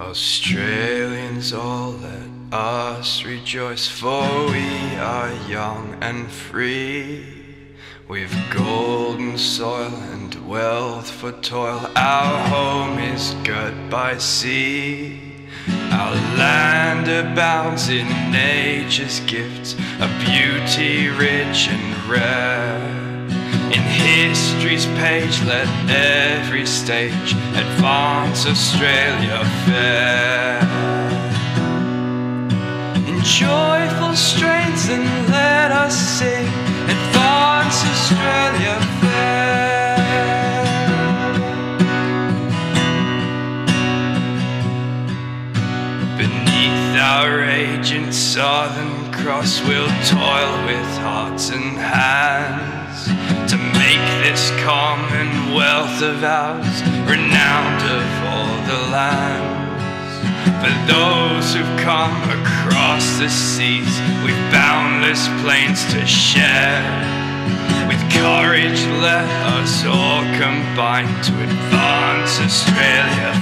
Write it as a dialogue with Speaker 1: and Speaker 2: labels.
Speaker 1: Australians all let us rejoice for we are young and free. We've golden soil and wealth for toil. Our home is girt by sea. Our land abounds in nature's gifts, a beauty rich and rare. In history's page, let every stage advance Australia fair. In joyful strains, and let us sing, advance Australia fair. Beneath our raging southern cross will toil with hearts and hands commonwealth of ours renowned of all the lands. For those who've come across the seas with boundless plains to share. With courage let us all combine to advance Australia